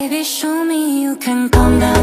Baby, show me you can come down.